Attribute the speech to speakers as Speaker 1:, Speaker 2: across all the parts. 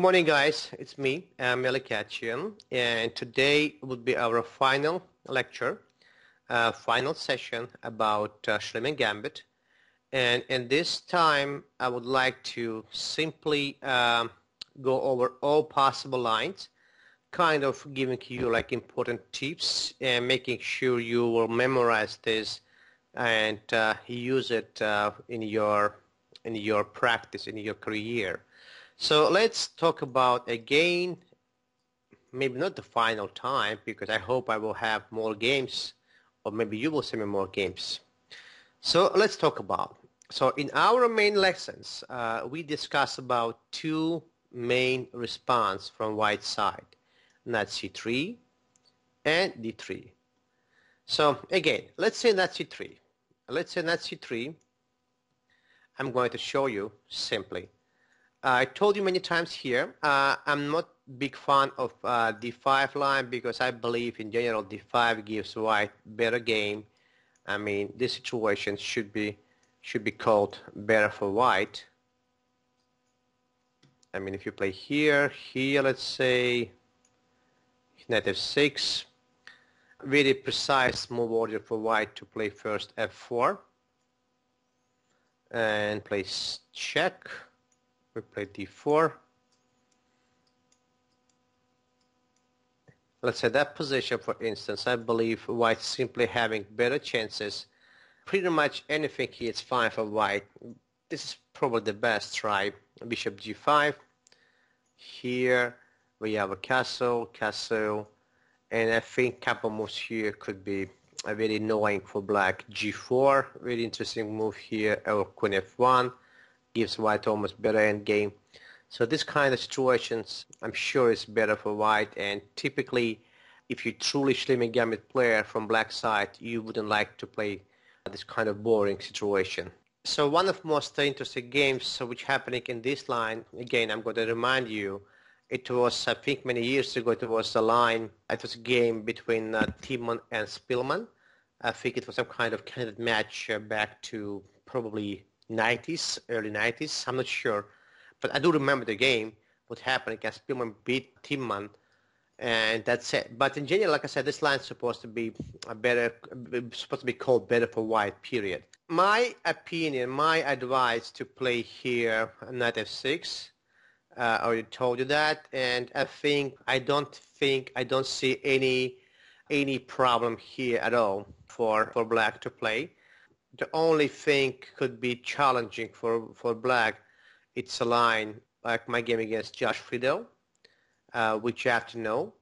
Speaker 1: Good morning, guys. It's me, I'm and today would be our final lecture, uh, final session about uh, Schliemann Gambit. And in this time, I would like to simply um, go over all possible lines, kind of giving you like important tips and making sure you will memorize this and uh, use it uh, in your in your practice in your career. So let's talk about again, maybe not the final time because I hope I will have more games or maybe you will send me more games. So let's talk about. So in our main lessons, uh, we discuss about two main response from white side, not C3 and D3. So again, let's say not C3. Let's say not C3. I'm going to show you simply. I told you many times here, uh, I'm not big fan of uh, D5 line because I believe in general D5 gives white better game. I mean, this situation should be should be called better for white. I mean, if you play here, here, let's say, knight f6, very precise move order for white to play first f4 and place check. We play d4. Let's say that position, for instance, I believe white simply having better chances. Pretty much anything here is fine for white. This is probably the best try. Bishop g5. Here we have a castle, castle, and I think couple moves here could be a very annoying for black. G4, very interesting move here, or queen f1, gives white almost better endgame. So this kind of situations, I'm sure is better for white, and typically, if you're truly Schliemann Gambit player from black side, you wouldn't like to play this kind of boring situation. So one of most interesting games which happening in this line, again, I'm going to remind you, it was, I think many years ago, it was a line, it was a game between uh, Timman and Speelman. I think it was some kind of candidate match uh, back to probably 90s, early 90s. I'm not sure. But I do remember the game, what happened against Speelman beat Timman, and that's it. But in general, like I said, this line is supposed to be a better, supposed to be called better for white, period. My opinion, my advice to play here, knight f6, uh, I already told you that, and I think I don't think I don't see any any problem here at all for for black to play. The only thing could be challenging for for black. It's a line like my game against Josh Friedel, uh, which you have to know.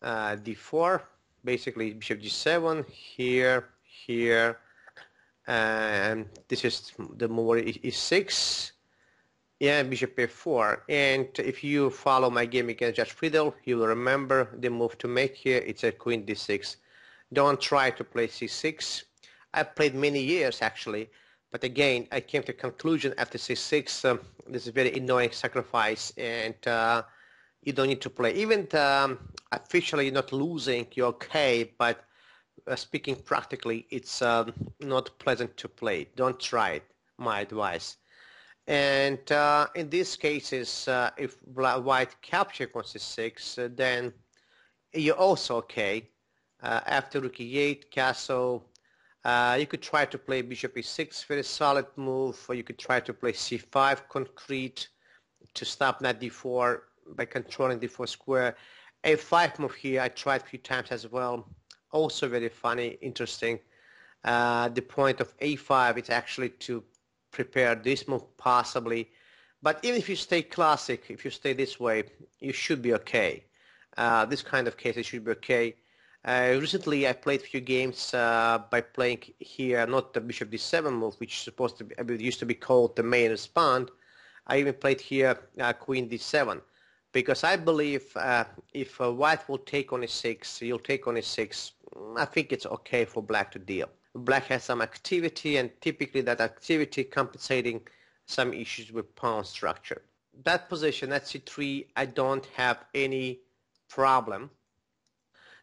Speaker 1: Uh, d4, basically bishop g7 here, here, and this is the move e6 yeah, bishop a4. And if you follow my game against Josh Friedel, you will remember the move to make here. It's a queen d6. Don't try to play c6. I played many years actually, but again, I came to conclusion after c6. Um, this is very annoying sacrifice, and uh, you don't need to play. Even um, officially, you're not losing. You're okay, but uh, speaking practically, it's um, not pleasant to play. Don't try it. My advice. And uh, in these cases, uh, if white capture queen c6, uh, then you're also okay. Uh, after rook e8, castle, uh, you could try to play bishop e6, very solid move, or you could try to play c5 concrete to stop knight d4 by controlling d4 square. a5 move here, I tried a few times as well. Also very funny, interesting. Uh, the point of a5 is actually to prepare this move possibly. But even if you stay classic, if you stay this way, you should be okay. Uh, this kind of cases should be okay. Uh, recently, I played a few games uh, by playing here, not the bishop d7 move, which supposed to be, used to be called the main response. I even played here uh, queen d7 because I believe uh, if white will take on e6, you'll take on e6. I think it's okay for black to deal black has some activity and typically that activity compensating some issues with pawn structure. That position at c3, I don't have any problem.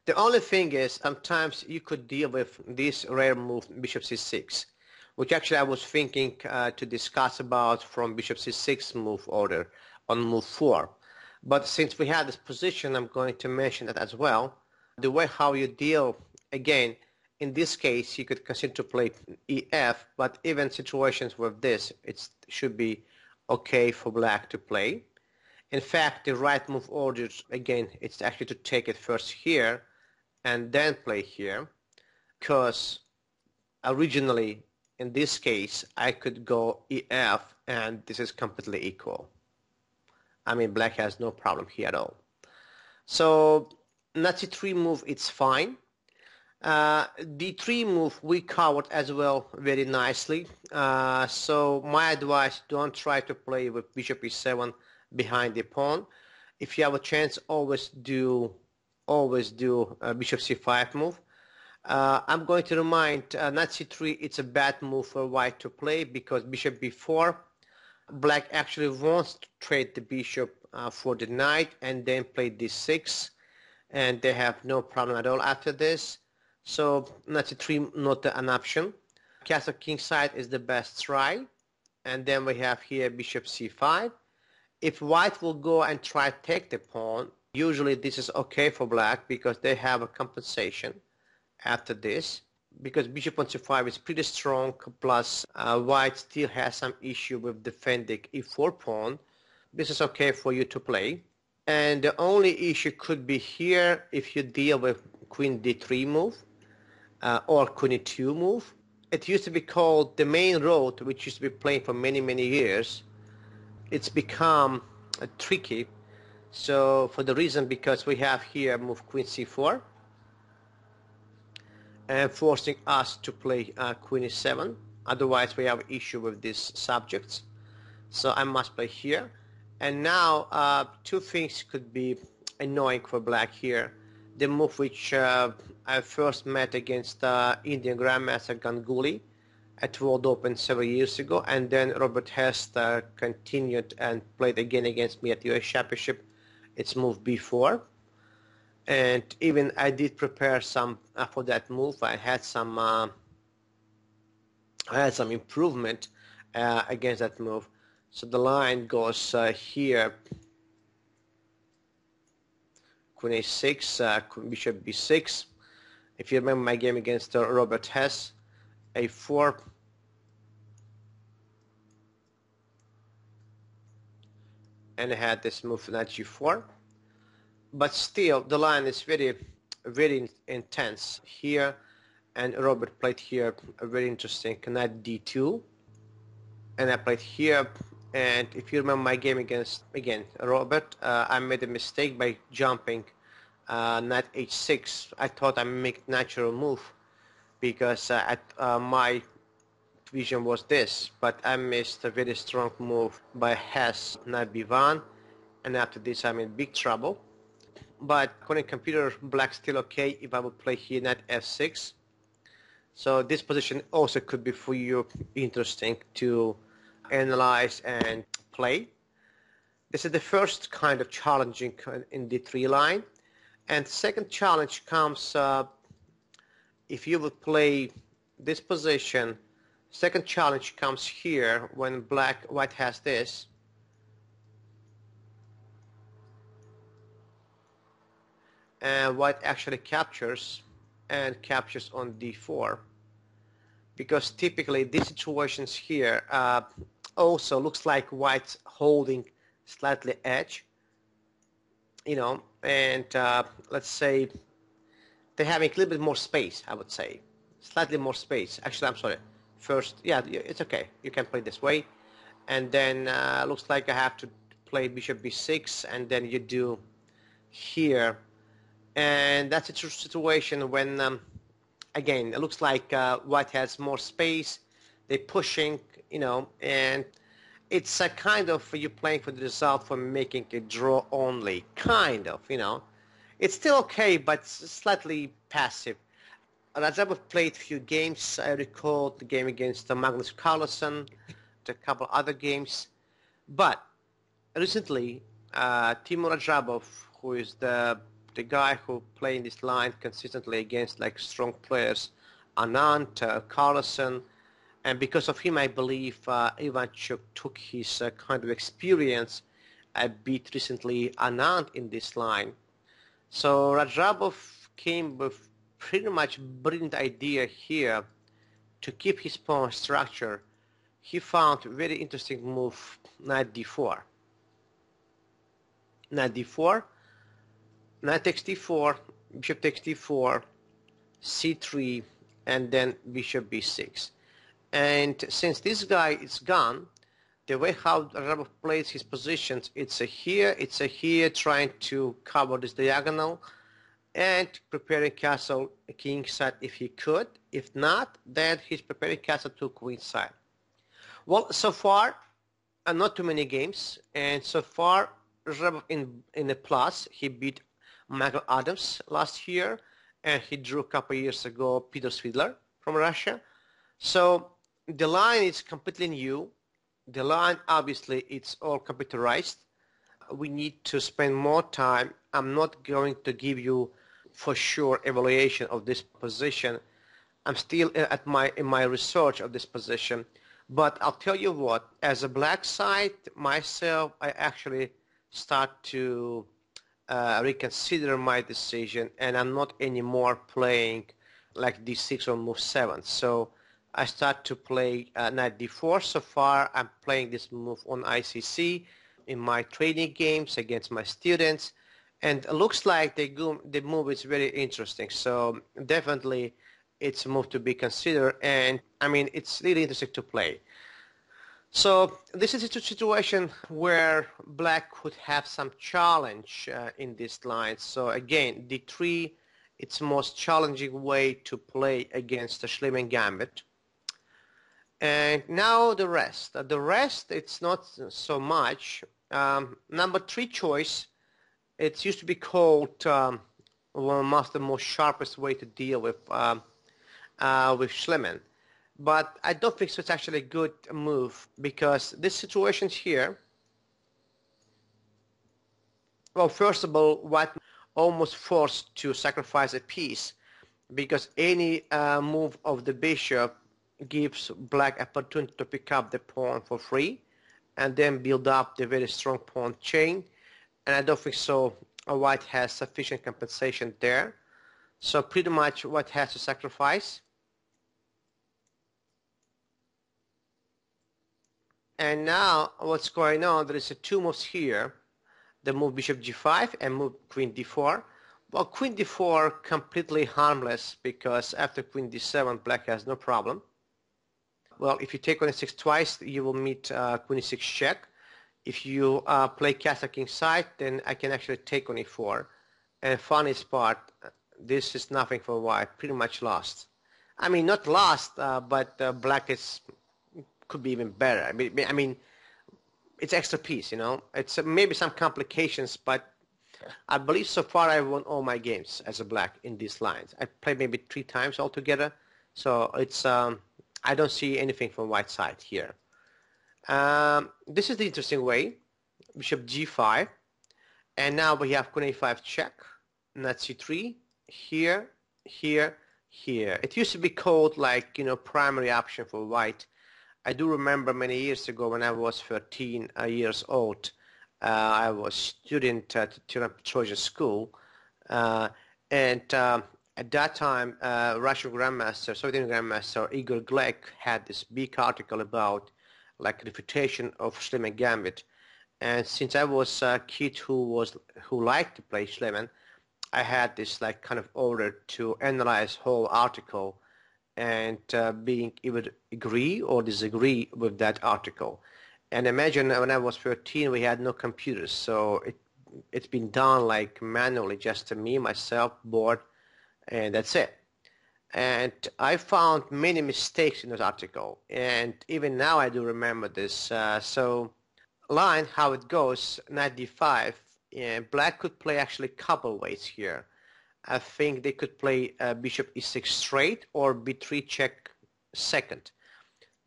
Speaker 1: The only thing is sometimes you could deal with this rare move, bishop c6, which actually I was thinking uh, to discuss about from bishop c6 move order. on move 4. But since we have this position, I'm going to mention that as well. The way how you deal, again, in this case, you could consider to play EF, but even situations with this, it should be okay for black to play. In fact, the right move order, again, it's actually to take it first here and then play here, because originally, in this case, I could go EF, and this is completely equal. I mean, black has no problem here at all. So, Nazi 3 move, it's fine. Uh, the 3 move we covered as well very nicely. Uh, so my advice, don't try to play with bishop e7 behind the pawn. If you have a chance, always do always do a bishop c5 move. Uh, I'm going to remind uh, knight c3 it's a bad move for white to play because bishop b4 black actually wants to trade the bishop uh, for the knight and then play d6 and they have no problem at all after this. So knight c3 not an option. Castle king side is the best try and then we have here bishop c5 if white will go and try take the pawn usually this is okay for black because they have a compensation after this. Because bishop on c5 is pretty strong plus uh, white still has some issue with defending e4 pawn. This is okay for you to play. And the only issue could be here if you deal with queen d3 move uh, or queen e2 move. It used to be called the main road which used to be playing for many many years. It's become uh, tricky so for the reason because we have here move queen c4 and forcing us to play uh, queen e7 otherwise we have issue with these subjects. So I must play here. And now uh, two things could be annoying for black here. The move which uh, I first met against uh, Indian Grandmaster Ganguly at World Open several years ago. And then Robert Hess uh, continued and played again against me at the US Championship it's move b4 and even I did prepare some uh, for that move. I had some uh, I had some improvement uh, against that move. So the line goes uh, here, Queen a6, uh, Bishop b6. If you remember my game against uh, Robert Hess, a4. And had this move knight g4 but still the line is very very intense here and Robert played here a very interesting knight d2 and I played here and if you remember my game against again Robert uh, I made a mistake by jumping uh, knight h6 I thought I make natural move because uh, at, uh, my vision was this but I missed a very strong move by Hess knight b1 and after this I'm in big trouble but to computer, black still okay if I would play here knight f6. So this position also could be for you interesting to analyze and play. This is the first kind of challenging in the three line. And second challenge comes uh, if you would play this position. Second challenge comes here when black white has this. And white actually captures and captures on d4 because typically these situations here uh, also looks like white's holding slightly edge you know and uh, let's say they're having a little bit more space I would say. Slightly more space. Actually I'm sorry first yeah it's okay. You can play this way. And then uh, looks like I have to play bishop b6 and then you do here. And that's a situation when um, again it looks like uh, white has more space. They're pushing you know and it's a kind of you playing for the result for making a draw only kind of you know. It's still okay but slightly passive Radjabov played a few games I recall the game against Magnus Carlsen a couple other games but recently uh, Timur Radjabov, who is the the guy who played this line consistently against like strong players, Anand, uh, Carlsen, and because of him, I believe uh, Ivanchuk took his uh, kind of experience uh, beat recently Anand in this line. So Radjabov came with pretty much brilliant idea here to keep his pawn structure. He found very interesting move, knight d4. Knight d4, knight takes d4, bishop takes d4, c3, and then bishop b6. And since this guy is gone, the way how Radjabov plays his positions, it's a here, it's a here, trying to cover this diagonal, and preparing castle king side if he could. If not, then he's preparing castle to queen side. Well, so far, uh, not too many games, and so far, Radjabov in in the plus, he beat Michael Adams last year, and he drew a couple years ago Peter Svidler from Russia. So the line is completely new. The line, obviously, it's all computerized. We need to spend more time. I'm not going to give you for sure evaluation of this position. I'm still at my in my research of this position. But I'll tell you what, as a black side myself, I actually start to uh, reconsider my decision and I'm not anymore playing like d6 or move 7. So I start to play uh, knight d4. So far I'm playing this move on ICC in my training games against my students and looks like the, the move is very interesting. So definitely it's a move to be considered and I mean it's really interesting to play. So this is a situation where black could have some challenge uh, in this line. So again, d3, it's most challenging way to play against the Schliemann Gambit. And now the rest. The rest, it's not so much. Um, number three choice, it used to be called um, one of the most sharpest way to deal with um, uh, with Schliemann but I don't think so it's actually a good move because this situation here, well, first of all, white almost forced to sacrifice a piece because any uh, move of the bishop gives black opportunity to pick up the pawn for free and then build up the very strong pawn chain. And I don't think so white has sufficient compensation there. So pretty much white has to sacrifice. And now what's going on, there is a two moves here. The move bishop g5 and move queen d4. Well, queen d4 completely harmless because after queen d7, black has no problem. Well, if you take on e6 twice, you will meet uh, queen e6 check. If you uh, play castle king side, then I can actually take on e4. And funniest part, this is nothing for white, pretty much lost. I mean, not lost, uh, but uh, black is could be even better. I mean, I mean, it's extra piece, you know. It's uh, maybe some complications, but I believe so far I won all my games as a black in these lines. I played maybe three times altogether, so it's um, I don't see anything from white side here. Um, this is the interesting way. Bishop g5, and now we have queen a5 check, knight c3, here, here, here. It used to be called like you know primary option for white I do remember many years ago when I was 13 uh, years old, uh, I was student at Tirana Trojan School, uh, and um, at that time, uh, Russian Grandmaster, Soviet Grandmaster Igor Glek had this big article about like refutation of Schliemann Gambit. And since I was a kid who was who liked to play Schliemann, I had this like kind of order to analyze whole article and uh, being either agree or disagree with that article. And imagine when I was 13, we had no computers, so it it's been done like manually, just to me, myself, board, and that's it. And I found many mistakes in this article, and even now I do remember this. Uh, so line, how it goes, knight d5, and black could play actually couple ways here. I think they could play uh, bishop e6 straight or b3 check second.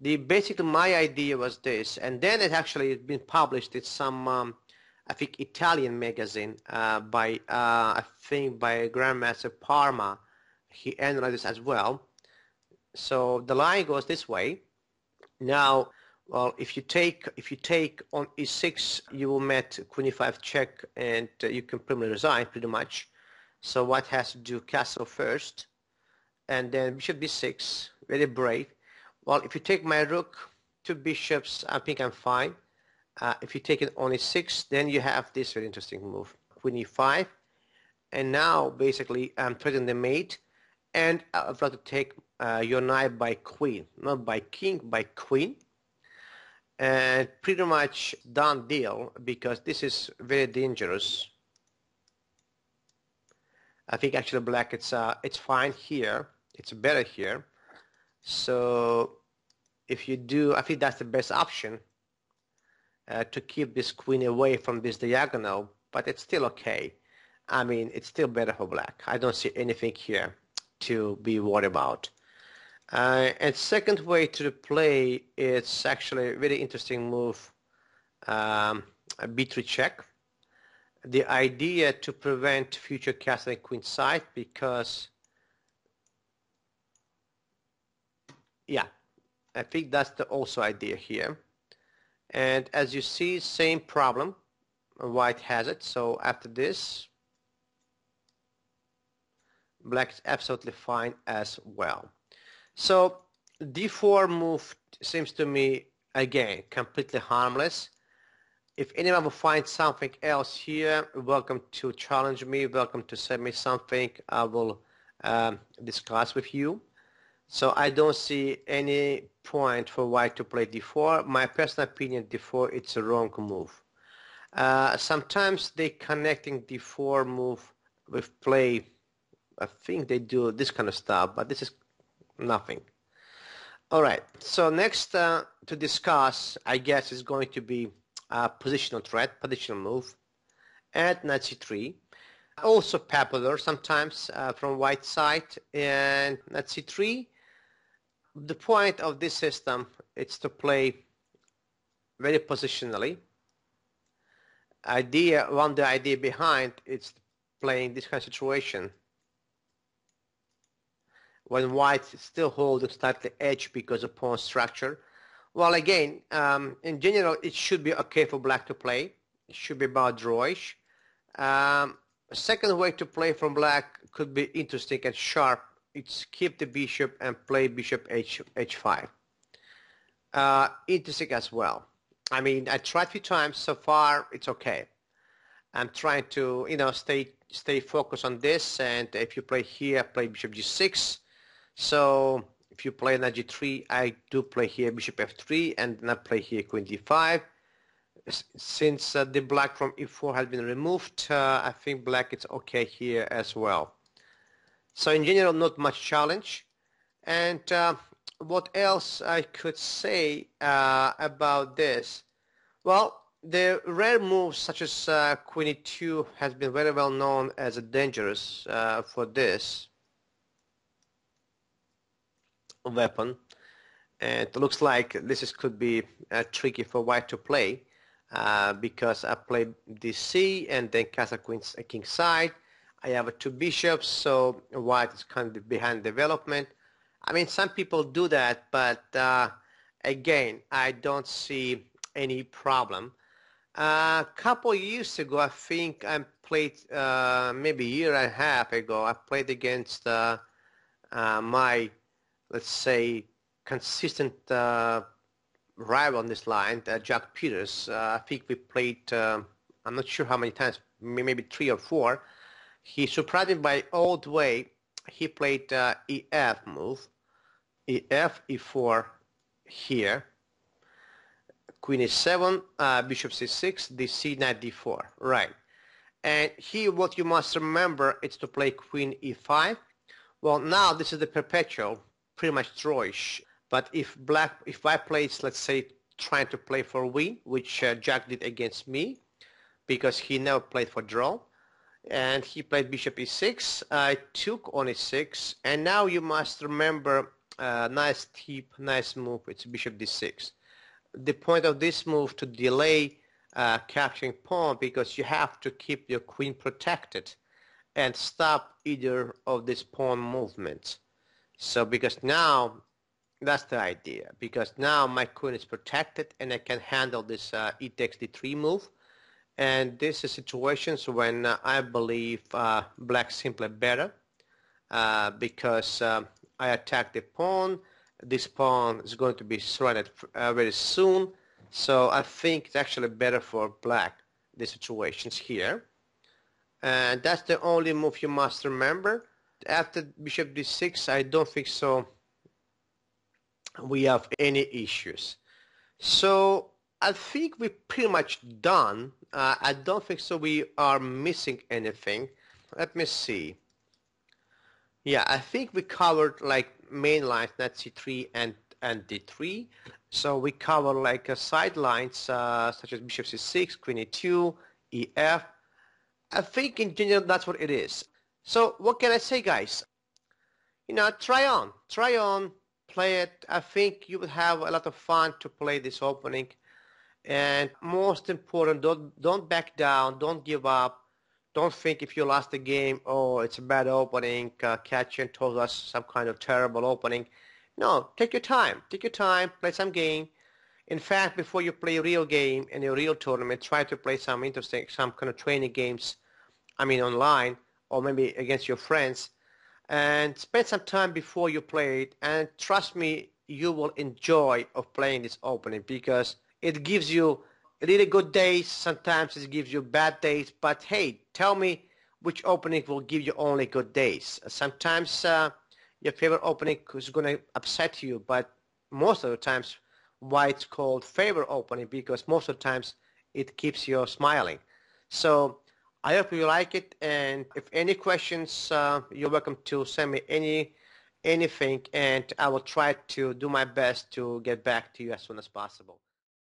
Speaker 1: The basically my idea was this, and then it actually has been published in some um, I think Italian magazine uh, by uh, I think by Grandmaster Parma. He analyzed this as well. So the line goes this way. Now Well, if you take if you take on e6, you will met queen e5 check, and uh, you can much resign pretty much. So white has to do castle first, and then bishop b6, very brave. Well, if you take my rook, two bishops, I think I'm fine. Uh, if you take it on e6, then you have this very interesting move, queen e5, and now basically I'm threatening the mate, and I've got to take uh, your knight by queen, not by king, by queen and pretty much done deal because this is very dangerous. I think actually black it's uh, it's fine here. It's better here. So if you do, I think that's the best option uh, to keep this queen away from this diagonal, but it's still okay. I mean, it's still better for black. I don't see anything here to be worried about. Uh, and second way to play it's actually a very interesting move, um, a b3 check. The idea to prevent future castle and queen side because, yeah, I think that's the also idea here. And as you see, same problem, white has it. So after this, black is absolutely fine as well. So d4 move seems to me, again, completely harmless. If anyone will find something else here, welcome to challenge me, welcome to send me something I will um, discuss with you. So I don't see any point for white to play d4. My personal opinion, d4, it's a wrong move. Uh, sometimes they connecting d4 move with play. I think they do this kind of stuff, but this is nothing. All right, so next uh, to discuss, I guess, is going to be positional threat, positional move at knight c3. Also popular sometimes uh, from white side and knight c3. The point of this system is to play very positionally. Idea, one the idea behind it's playing this kind of situation when white still holds slightly edge because of pawn structure. Well, again, um, in general, it should be okay for black to play. It should be about drawish. Um, a second way to play from black could be interesting and sharp. It's keep the bishop and play bishop h h5. Uh, interesting as well. I mean, I tried a few times. So far, it's okay. I'm trying to, you know, stay stay focused on this. And if you play here, play bishop g6 so if you play knight g3, I do play here bishop f3 and I play here queen d5. Since uh, the black from e4 has been removed, uh, I think black is okay here as well. So in general, not much challenge. And uh, what else I could say uh, about this? Well, the rare moves such as uh, queen e2 has been very well known as a dangerous uh, for this weapon. And it looks like this is, could be uh, tricky for white to play uh, because I played DC and then castle Queen's uh, king side. I have two bishops, so white is kind of behind development. I mean, some people do that, but uh, again, I don't see any problem. A uh, couple years ago, I think I played uh, maybe a year and a half ago. I played against uh, uh, my let's say, consistent uh, rival on this line, uh, Jack Peters. Uh, I think we played, I'm not sure how many times, maybe three or four. He surprised me by all the way. He played EF move, EF, E4 here, Queen E7, uh, Bishop C6, DC Knight D4, right. And here what you must remember is to play Queen E5. Well, now this is the perpetual pretty much drawish. But if black, if white plays, let's say, trying to play for win, which uh, Jack did against me, because he never played for draw, and he played bishop e6, I took on e6, and now you must remember, uh, nice tip, nice move, it's bishop d6. The point of this move to delay uh, capturing pawn because you have to keep your queen protected and stop either of these pawn movements. So because now That's the idea because now my queen is protected and I can handle this uh, e takes d3 move. And this is situations when uh, I believe uh, black simply better uh, because uh, I attack the pawn. This pawn is going to be surrendered uh, very soon. So I think it's actually better for black, the situations here. And that's the only move you must remember. After bishop d6, I don't think so we have any issues. So I think we're pretty much done. Uh, I don't think so we are missing anything. Let me see. Yeah, I think we covered like main lines, not c3 and, and d3. So we cover like uh, side lines uh, such as bishop c6, queen e2, ef. I think in general that's what it is. So what can I say guys? You know, try on, try on, play it. I think you will have a lot of fun to play this opening. And most important, don't don't back down, don't give up. Don't think if you lost the game, oh, it's a bad opening, uh, Katyan told us some kind of terrible opening. No, take your time. Take your time, play some game. In fact, before you play a real game in a real tournament, try to play some interesting, some kind of training games, I mean online, or maybe against your friends and spend some time before you play it. And trust me you will enjoy of playing this opening because it gives you really good days. Sometimes it gives you bad days but hey tell me which opening will give you only good days. Sometimes uh, your favorite opening is going to upset you but most of the times why it's called favorite opening because most of the times it keeps you smiling. So I hope you like it and if any questions uh, you're welcome to send me any anything and I will try to do my best to get back to you as soon as possible.